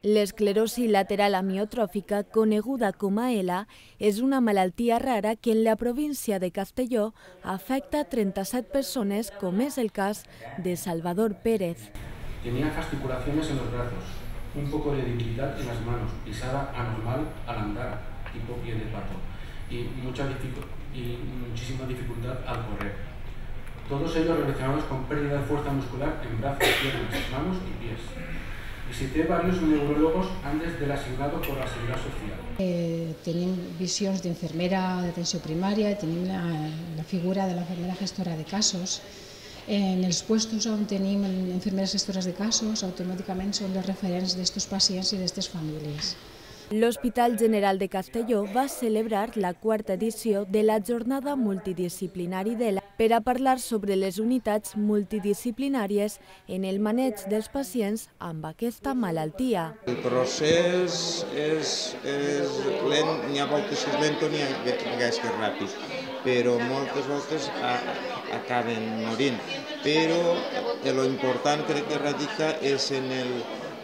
L'esclerosi lateral amiotròfica, coneguda com a ELA, és una malaltia rara que en la província de Castelló afecta 37 persones, com és el cas de Salvador Pérez. Tenía fasciculaciones en los brazos, un poco de debilidad en las manos, pisada anormal al andar, tipo pie de pato, y, mucha y muchísima dificultad al correr. Todos ellos relacionados con pérdida de fuerza muscular en brazos, piernas, manos y pies. Visité varios neurólogos antes del asignado por la Seguridad Social. Eh, tenim visions d'infermera d'atenció primària, tenim la, la figura de l'enfermera gestora de casos. En els puestos on tenim infermeres gestores de casos, automàticament són les referents d'estos pacients i d'estes famílies. L'Hospital General de Castelló va celebrar la quarta edició de la Jornada Multidisciplinari d'ELA per a parlar sobre les unitats multidisciplinàries en el maneig dels pacients amb aquesta malaltia. El procés és, és lent, n'hi ha voltes que és lent, n'hi ha vegades que és ràpid, però moltes voltes acaben morint. Però lo important crec que radica és en el,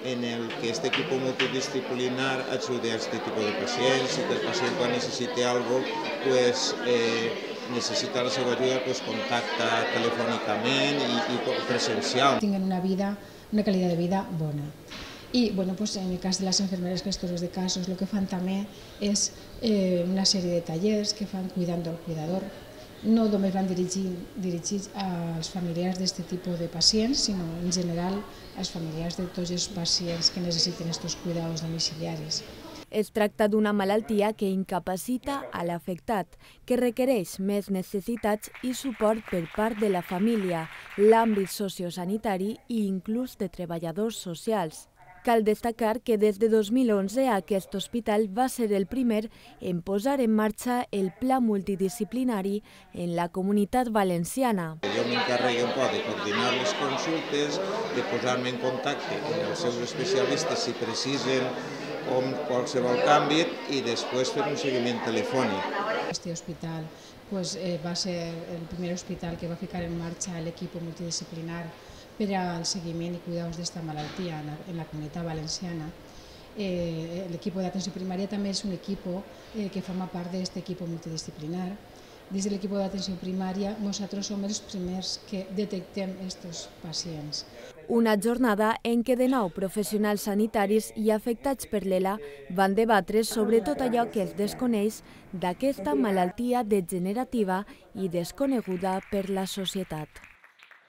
en el que este equipo multidisciplinar ayude a este tipo de pacientes y que el paciente cuando necesite algo, pues eh, necesita la seva ajuda, pues contacta telefònicament i, i presencial. Tinguin una vida, una qualitat de vida bona. I bueno, pues en el cas de les enfermeres gestores de casos, el que fan també és eh, una sèrie de tallers que fan cuidant del cuidador, no només van dirigir, dirigits als familiars d'aquest tipus de pacients, sinó en general als familiars de tots els pacients que necessiten aquests cuidados domiciliaris. Es tracta d'una malaltia que incapacita a l'afectat, que requereix més necessitats i suport per part de la família, l'àmbit sociosanitari i inclús de treballadors socials. Cal destacar que des de 2011 aquest hospital va ser el primer en posar en marxa el pla multidisciplinari en la comunitat valenciana. Jo m'encarreguo un poc de coordinar les consultes, de posar-me en contacte amb els seus especialistes si precisen com qualsevol canvi i després fer un seguiment telefònic. Este hospital pues, eh, va ser el primer hospital que va ficar en marxa l'equip multidisciplinar per al seguiment i cuidados d'esta malaltia en la comunitat valenciana. Eh, L'equip d'atenció primària també és un equip eh, que forma part d'aquest equip multidisciplinar. Des de l'equip d'atenció primària, nosaltres som els primers que detectem aquests pacients. Una jornada en què de nou professionals sanitaris i afectats per l'ELA van debatre sobre tot allò que es desconeix d'aquesta malaltia degenerativa i desconeguda per la societat.